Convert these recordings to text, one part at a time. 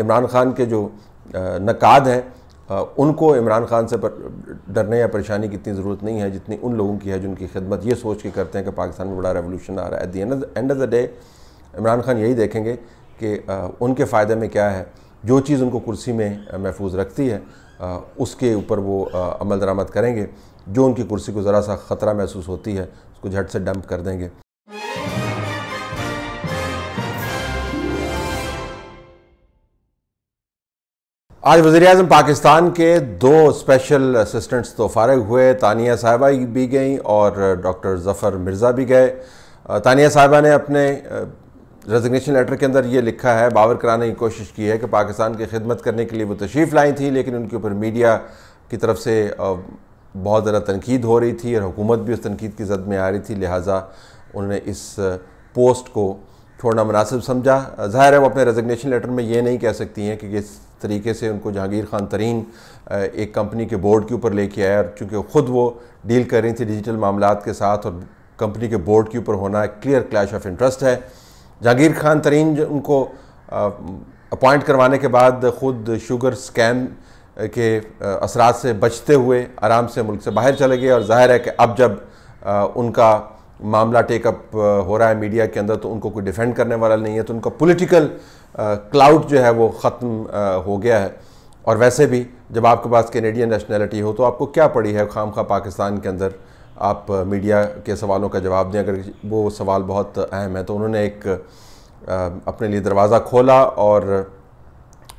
इमरान खान के जो नकाद हैं उनको इमरान खान से डरने या परेशानी की इतनी ज़रूरत नहीं है जितनी उन लोगों की है जिनकी खिदमत ये सोच के करते हैं कि पाकिस्तान में बड़ा रेवोल्यूशन आ रहा है। At the end of the day Imran Khan यही देखेंगे कि उनके फ़ायदे में क्या है। जो चीज़ उनको कुर्सी में महफूज रखती है उसके ऊपर वो अमल दरामद करेंगे। जो उनकी कुर्सी को ज़रा सा ख़तरा महसूस होती है, उसको झट से डंप कर देंगे। आज वजी अजम पाकिस्तान के दो स्पेशल असिस्टेंट्स तो फारग हुए। तानिया साहिबा भी गई और डॉक्टर ज़फ़र मिर्ज़ा भी गए। तानिया साहिबा ने अपने रेजिग्नेशन लेटर के अंदर ये लिखा है, बावर कराने की कोशिश की है कि पाकिस्तान की खिदमत करने के लिए वो तशरीफ़ लाई थी, लेकिन उनके ऊपर मीडिया की तरफ़ से बहुत ज़्यादा तनकीद हो रही थी और हुकूमत भी उस तनकीद की जद में आ रही थी, लिहाजा उन्होंने इस पोस्ट को छोड़ना मुनासिब समझा। ज़ाहिर है वो अपने रेजिग्नेशन लेटर में ये नहीं कह सकती हैं कि किस तरीके से उनको जहांगीर खान तरीन एक कंपनी के बोर्ड के ऊपर लेके आया और चूँकि ख़ुद वो डील कर रही थी डिजिटल मामला के साथ और कंपनी के बोर्ड के ऊपर होना एक क्लियर क्लैश ऑफ़ इंटरेस्ट है। जहांगीर खान तरीन उनको अपॉइंट करवाने के बाद ख़ुद शुगर स्कैम के असरात से बचते हुए आराम से मुल्क से बाहर चले गए और ज़ाहिर है कि अब जब उनका मामला टेकअप हो रहा है मीडिया के अंदर तो उनको कोई डिफेंड करने वाला नहीं है तो उनका पॉलिटिकल क्लाउड जो है वो ख़त्म हो गया है। और वैसे भी, जब आपके पास कैनेडियन नेशनैलिटी हो तो आपको क्या पड़ी है खाम खा पाकिस्तान के अंदर? आप मीडिया के सवालों का जवाब दें, अगर वो सवाल बहुत अहम है तो उन्होंने एक अपने लिए दरवाज़ा खोला और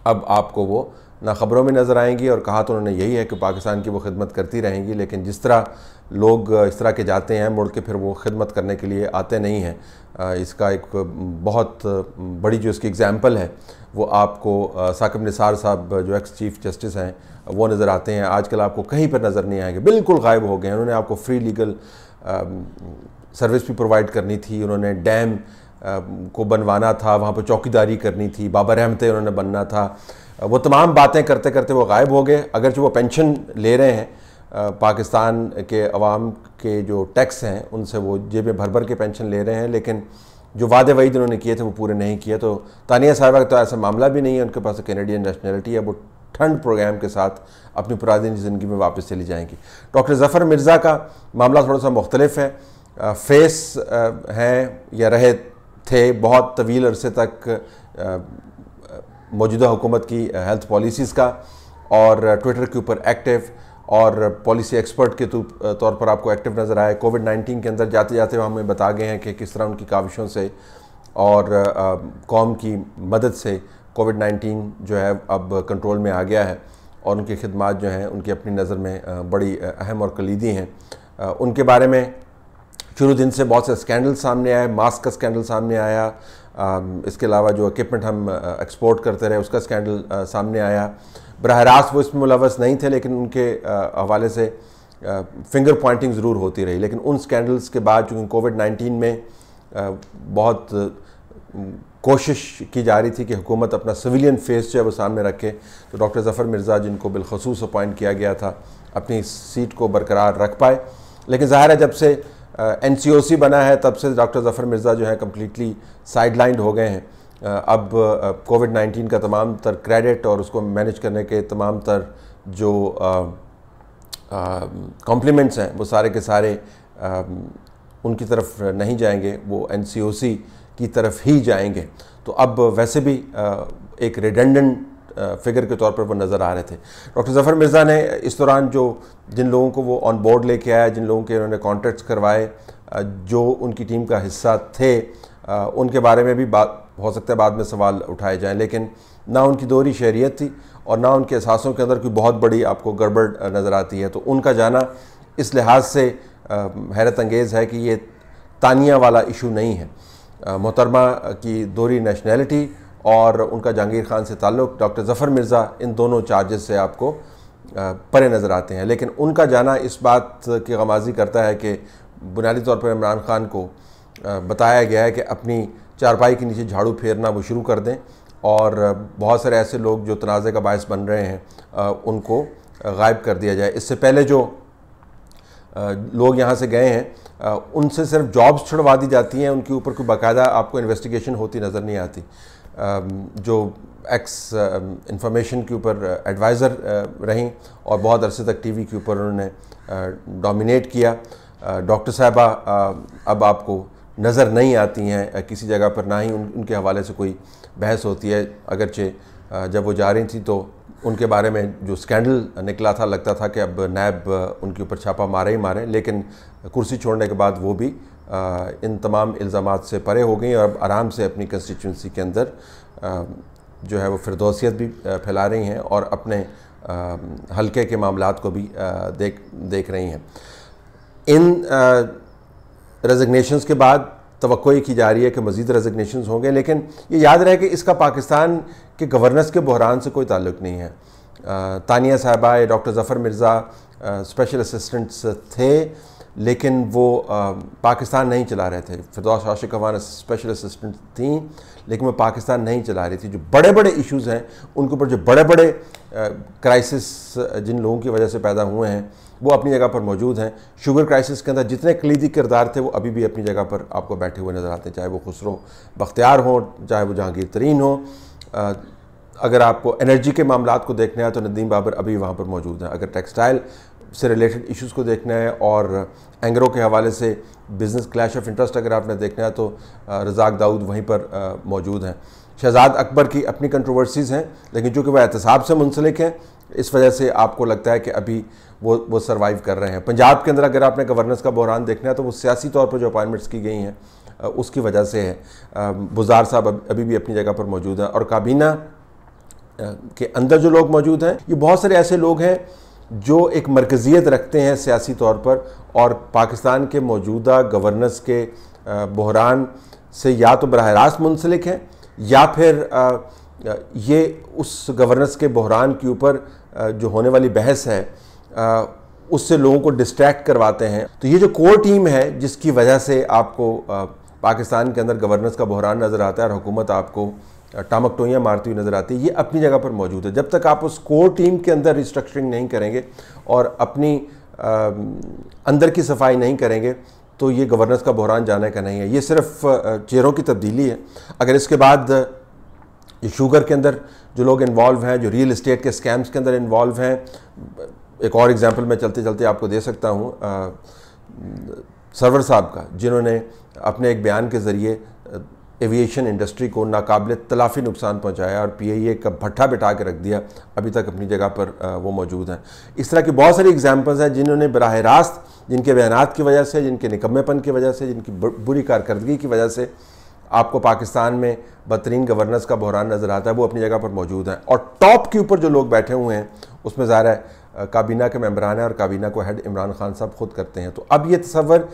अब आपको वो ना ख़बरों में नज़र आएँगी और कहा तो उन्होंने यही है कि पाकिस्तान की वो खिदमत करती रहेंगी, लेकिन जिस तरह लोग इस तरह के जाते हैं मुड़ के, फिर वो खिदमत करने के लिए आते नहीं हैं। इसका एक बहुत बड़ी जो इसकी एग्ज़ाम्पल है, वो आपको साकिब निसार साहब जो एक्स चीफ जस्टिस हैं, वो नज़र आते हैं। आजकल आपको कहीं पर नज़र नहीं आएँगे, बिल्कुल गायब हो गए उन्होंने आपको फ्री लीगल सर्विस भी प्रोवाइड करनी थी, उन्होंने डैम को बनवाना था, वहाँ पर चौकीदारी करनी थी, बाबर रहमते उन्होंने बनना था। वो तमाम बातें करते करते वो गायब हो गए। अगर जो वो पेंशन ले रहे हैं पाकिस्तान के अवाम के जो टैक्स हैं, उनसे वो जेब भर भर के पेंशन ले रहे हैं, लेकिन जो वादे वही उन्होंने किए थे वो पूरे नहीं किए। तो तानिया साहबा का तो ऐसा मामला भी नहीं है, उनके पास कैनेडियन नेशनैलिटी है वो ठंड प्रोग्राम के साथ अपनी पुरानी ज़िंदगी में वापस चली जाएँगी। डॉक्टर ज़फ़र मिर्ज़ा का मामला थोड़ा सा मुख्तलिफ़ है। फेस हैं या रहे थे बहुत तवील अरसे तक मौजूदा हुकूमत की हेल्थ पॉलिसीज़ का और ट्विटर के ऊपर एक्टिव और पॉलिसी एक्सपर्ट के तौर पर आपको एक्टिव नज़र आए। कोविड 19 के अंदर जाते जाते हमें बता गए हैं कि किस तरह उनकी काविशों से और कौम की मदद से कोविड 19 जो है अब कंट्रोल में आ गया है और उनकी खदमात जो हैं उनकी अपनी नज़र में बड़ी अहम और कलीदी हैं। उनके बारे में शुरू दिन से बहुत से स्कैंडल सामने आए मास्क का स्कैंडल सामने आया इसके अलावा जो इक्विपमेंट हम एक्सपोर्ट करते रहे, उसका स्कैंडल सामने आया। बरह रास्त वो इसमें मुलवस नहीं थे, लेकिन उनके हवाले से फिंगर पॉइंटिंग ज़रूर होती रही। लेकिन उन स्कैंडल्स के बाद, चूँकि कोविड नाइन्टीन में बहुत कोशिश की जा रही थी कि हुकूमत अपना सिविलियन फेस जो है वो सामने रखे तो डॉक्टर ज़फ़र मिर्ज़ा, जिनको बिलखसूस अपॉइंट किया गया था, अपनी सीट को बरकरार रख पाए। लेकिन ज़ाहिर है, जब से एन सी बना है, तब से डॉक्टर ज़फ़र मिर्ज़ा जो है कम्प्लीटली साइड हो गए हैं। अब कोविड नाइन्टीन का तमाम तर क्रेडिट और उसको मैनेज करने के तमाम तर जो कॉम्प्लीमेंट्स हैं, वो सारे के सारे उनकी तरफ़ नहीं जाएँगे, वो एनसीओसी की तरफ़ ही जाएँगे। तो अब वैसे भी एक रिडेंडेंट फिगर के तौर पर वो नज़र आ रहे थे। डॉक्टर ज़फ़र मिर्ज़ा ने इस दौरान जो जिन लोगों को वो ऑन बोर्ड लेके आया, जिन लोगों के उन्होंने कॉन्ट्रैक्ट्स करवाए जो उनकी टीम का हिस्सा थे उनके बारे में भी बात हो सकता है बाद में सवाल उठाए जाएँ, लेकिन ना उनकी दोहरी शहरीत थी और ना उनके एहसासों के अंदर कोई बहुत बड़ी आपको गड़बड़ नज़र आती है। तो उनका जाना इस लिहाज से हैरत अंगेज़ है कि ये तानिया वाला इशू नहीं है। मोहतरमा की दोहरी नेशनैलिटी और उनका जहांगीर खान से ताल्लुक़, डॉक्टर ज़फ़र मिर्ज़ा, इन दोनों चार्जेस से आपको परे नज़र आते हैं। लेकिन उनका जाना इस बात की गमाजी करता है कि बुनियादी तौर पर इमरान खान को बताया गया है कि अपनी चारपाई के नीचे झाड़ू फेरना वो शुरू कर दें और बहुत सारे ऐसे लोग जो तनाज़े का बायस बन रहे हैं उनको गायब कर दिया जाए। इससे पहले जो लोग यहाँ से गए हैं उनसे सिर्फ़ जॉब्स छुड़वा दी जाती हैं उनके ऊपर कोई बाकायदा आपको इन्वेस्टिगेशन होती नज़र नहीं आती। जो एक्स इंफॉर्मेशन के ऊपर एडवाइज़र रहीं और बहुत अरसे तक टीवी के ऊपर उन्होंने डोमिनेट किया। डॉक्टर साहबा अब आपको नज़र नहीं आती हैं किसी जगह पर ना ही उन, उनके हवाले से कोई बहस होती है। अगरचे जब वो जा रही थी तो उनके बारे में जो स्कैंडल निकला था, लगता था कि अब नैब उनके ऊपर छापा मारे ही मारे, लेकिन कुर्सी छोड़ने के बाद वो भी इन तमाम इल्ज़ाम से परे हो गई और अब आराम से अपनी कंस्टिट्यूंसी के अंदर जो है वो फिरदौसियत भी फैला रही हैं और अपने हल्के के मामला को भी देख देख रही हैं। इन रेजिग्नेशन के बाद तो की जा रही है कि मज़ीद रेजिग्नेशन होंगे, लेकिन ये याद रहे कि इसका पाकिस्तान के गवर्नेंस के बहरान से कोई ताल्लुक नहीं है। तानिया साहबा doctor Zafar Mirza special assistants थे। लेकिन वो आ, पाकिस्तान नहीं चला रहे थे। फिरदौस आशिक अवान स्पेशल असिस्टेंट थी लेकिन वो पाकिस्तान नहीं चला रही थी। जो बड़े बड़े इश्यूज़ हैं उनके ऊपर जो बड़े बड़े क्राइसिस जिन लोगों की वजह से पैदा हुए हैं वो अपनी जगह पर मौजूद हैं। शुगर क्राइसिस के अंदर जितने कलीदी किरदार थे वो अभी भी अपनी जगह पर आपको बैठे हुए नज़र आते हैं। चाहे वो खुसरो बख्तियार हो चाहे वो जहांगीर तरीन हो अगर आपको एनर्जी के मामला को देखना है तो नदीम बाबर अभी वहाँ पर मौजूद हैं। अगर टेक्सटाइल से रिलेटेड इश्यूज़ को देखना है और एंगरों के हवाले से बिज़नेस क्लैश ऑफ़ इंटरेस्ट अगर आपने देखना है तो रजाक दाऊद वहीं पर मौजूद हैं। शहजाद अकबर की अपनी कंट्रोवर्सीज़ हैं, लेकिन चूँकि वह एहतसाब से मुंसलिक हैं, इस वजह से आपको लगता है कि अभी वो वो सर्वाइव कर रहे हैं। पंजाब के अंदर अगर आपने गवर्नेंस का बहरान देखना है तो वो सियासी तौर पर जो अपॉइंटमेंट्स की गई हैं उसकी वजह से है। बुजार साहब अभी भी अपनी जगह पर मौजूद हैं और काबीना के अंदर जो लोग मौजूद हैं, ये बहुत सारे ऐसे लोग हैं जो एक मरकज़ियत रखते हैं सियासी तौर पर, और पाकिस्तान के मौजूदा गवर्नेंस के बहरान से या तो बरह रास्त मुंसलिक हैं, या फिर ये उस गवर्नेंस के बहरान के ऊपर जो होने वाली बहस है उससे लोगों को डिस्ट्रैक्ट करवाते हैं। तो ये जो कोर टीम है, जिसकी वजह से आपको पाकिस्तान के अंदर गवर्नेंस का बहरान नज़र आता है, और हुकूमत आपको टामक टोइयाँ मारती हुई नज़र आती है। ये अपनी जगह पर मौजूद है। जब तक आप उस कोर टीम के अंदर रिस्ट्रक्चरिंग नहीं करेंगे और अपनी आ, अंदर की सफ़ाई नहीं करेंगे तो ये गवर्नेंस का बहरान जाने का नहीं है। ये सिर्फ़ चेहरों की तब्दीली है। अगर इसके बाद शुगर के अंदर जो लोग इन्वॉल्व हैं जो रियल इस्टेट के स्कैम्स के अंदर इन्वॉल्व हैं एक और एग्जांपल मैं चलते चलते आपको दे सकता हूँ। सरवर साहब का जिन्होंने अपने एक बयान के ज़रिए एविएशन इंडस्ट्री को नाकबिल तलाफ़ी नुकसान पहुँचाया और पी आई ए का भट्ठा बिठा के रख दिया। अभी तक अपनी जगह पर वो मौजूद हैं। इस तरह की बहुत सारी एग्जाम्पल्स हैं जिन्होंने बरह रास्त जिनके बयान की वजह से, जिनके निकम्मेपन की वजह से, जिनकी बुरी कारकर्दगी की वजह से आपको पाकिस्तान में बदतरीन गवर्नेंस का बहरान नज़र आता है, वो अपनी जगह पर मौजूद हैं। और टॉप के ऊपर जो लोग बैठे हुए हैं, उसमें ज़ाहिर है काबीना के मेम्बरान हैं और काबीना को हेड इमरान खान साहब खुद करते हैं। तो अब ये तस्वर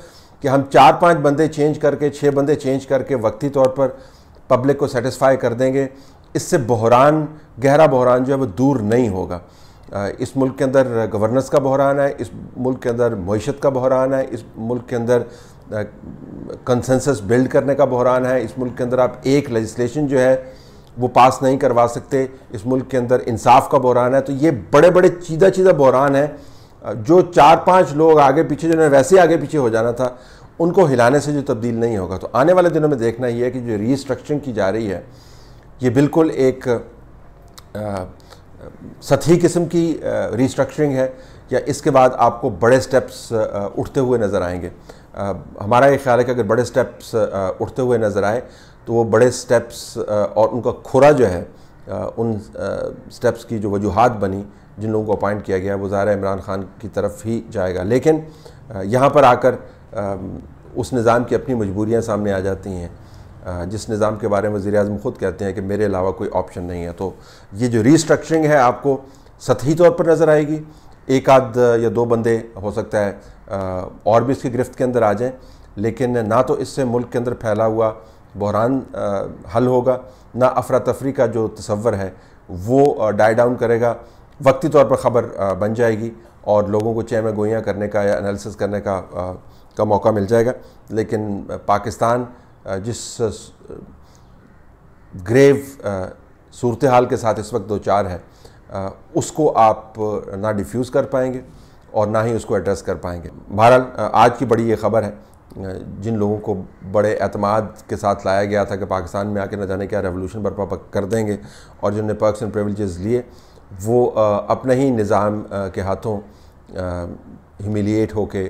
कि हम चार पाँच बंदे चेंज करके छः बंदे चेंज करके वक्ती तौर पर पब्लिक को सेटिस्फाई कर देंगे। इससे बहरान, गहरा बहरान जो है वो दूर नहीं होगा। इस मुल्क के अंदर गवर्नेंस का बहरान है, इस मुल्क के अंदर मीशत का बहरान है, इस मुल्क के अंदर कंसेंसस बिल्ड करने का बहरान है, इस मुल्क के अंदर आप एक लेजिस्लेशन जो है वो पास नहीं करवा सकते, इस मुल्क के अंदर इंसाफ का बहरान है। तो ये बड़े बड़े चीदा चीदा बहरान है। जो चार पाँच लोग आगे पीछे जिन्होंने वैसे ही आगे पीछे हो जाना था, उनको हिलाने से जो तब्दील नहीं होगा। तो आने वाले दिनों में देखना ही है कि जो रीस्ट्रक्चरिंग की जा रही है, ये बिल्कुल एक सतही किस्म की रीस्ट्रक्चरिंग है, या इसके बाद आपको बड़े स्टेप्स उठते हुए नज़र आएँगे। हमारा ये ख्याल है कि अगर बड़े स्टेप्स उठते हुए नज़र आए तो वो बड़े स्टेप्स और उनका खुरा जो है उन स्टेप्स की जो वजूहत बनी, जिन लोगों को अपॉइंट किया गया, वो ज़ाहिर इमरान खान की तरफ़ ही जाएगा। लेकिन यहाँ पर आकर उस निज़ाम की अपनी मजबूरियाँ सामने आ जाती हैं। जिस निज़ाम के बारे में वज़ी अजम ख़ुद कहते हैं कि मेरे अलावा कोई ऑप्शन नहीं है। तो ये जो रीस्ट्रक्चरिंग है आपको सतही तौर पर नज़र आएगी। एक आध या दो बंदे हो सकता है और भी इसकी गिरफ्त के अंदर आ जाएँ। लेकिन ना तो इससे मुल्क के अंदर फैला हुआ बहरान हल होगा। ना अफरा तफरी का जो तस्वर है वो डाई डाउन करेगा। वक्ती तौर पर ख़बर बन जाएगी और लोगों को चैम गोइयाँ करने का या एनालिसिस करने का आ, का मौका मिल जाएगा। लेकिन पाकिस्तान जिस ग्रेव सूरत हाल के साथ इस वक्त दो चार है उसको आप ना डिफ्यूज़ कर पाएँगे और ना ही उसको एड्रेस कर पाएँगे। बहरहाल आज की बड़ी ये ख़बर है जिन लोगों को बड़े अतमाद के साथ लाया गया था कि पाकिस्तान में आके न जाने क्या रेवोल्यूशन बर्पा कर देंगे और जिनने पर्क्स एंड प्रिविलेजेस लिए, वो अपने ही निज़ाम के हाथों ह्यूमिलिएट होके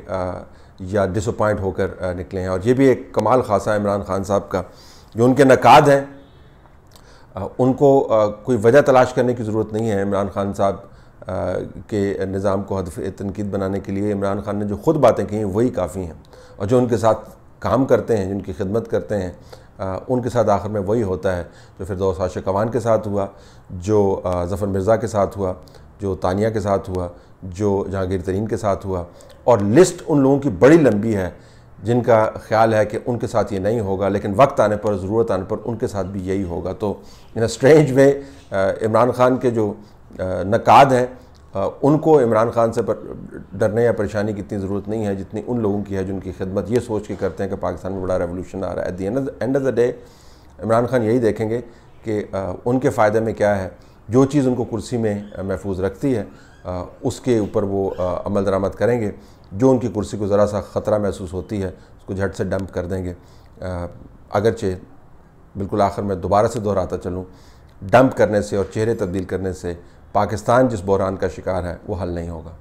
या डिसअपॉइंट होकर निकले हैं। और ये भी एक कमाल खासा इमरान खान साहब का, जो उनके नकाद हैं उनको कोई वजह तलाश करने की ज़रूरत नहीं है इमरान खान साहब के निज़ाम को हदफ तनकीद बनाने के लिए। इमरान खान ने जो ख़ुद बातें की हैं वही काफ़ी हैं। और जो उनके साथ काम करते हैं जिनकी खिदमत करते हैं आ, उनके साथ आखिर में वही होता है जो फिर दो आश कवान के साथ हुआ जो ज़फ़र मिर्ज़ा के साथ हुआ जो तानिया के साथ हुआ जो जहांगीर तरीन के साथ हुआ। और लिस्ट उन लोगों की बड़ी लंबी है जिनका ख्याल है कि उनके साथ ये नहीं होगा लेकिन वक्त आने पर ज़रूरत आने पर उनके साथ भी यही होगा। तो इन स्ट्रेंज में इमरान खान के जो नकाद हैं उनको इमरान खान से पर, डरने या परेशानी की इतनी ज़रूरत नहीं है जितनी उन लोगों की है जिनकी खिदमत। ये सोच के करते हैं कि पाकिस्तान में बड़ा रेवोल्यूशन आ रहा है। At the end of the day Imran Khan यही देखेंगे कि उनके फ़ायदे में क्या है। जो चीज़ उनको कुर्सी में महफूज रखती है उसके ऊपर वो अमल दरामद करेंगे। जो उनकी कुर्सी को ज़रा सा ख़तरा महसूस होती है उसको झट से डंप कर देंगे। अगरचे बिल्कुल आखिर में दोबारा से दोहराता चलूँ। डंप करने से और चेहरे तब्दील करने से पाकिस्तान जिस बहरान का शिकार है वो हल नहीं होगा।